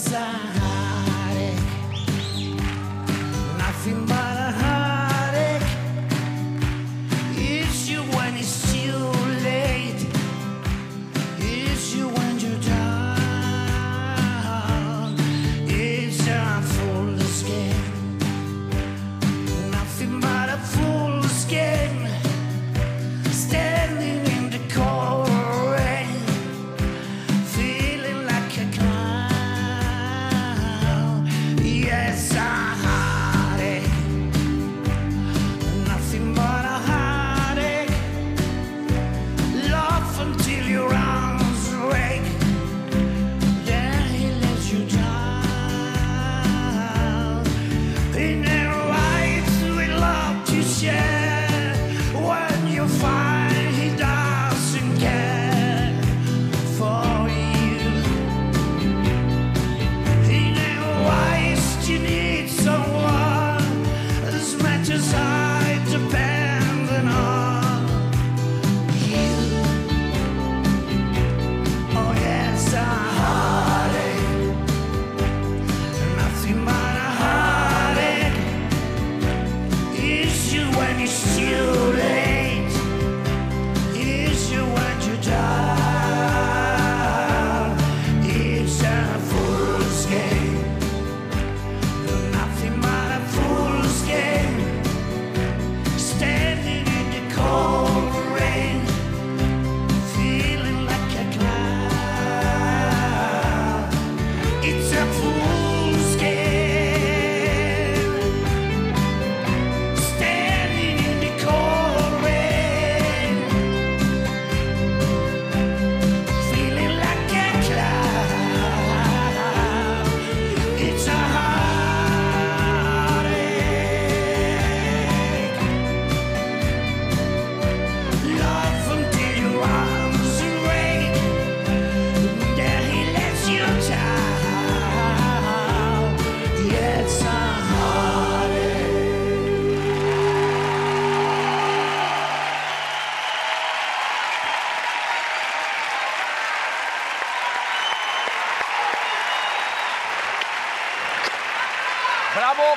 outside. when it's you. Bravo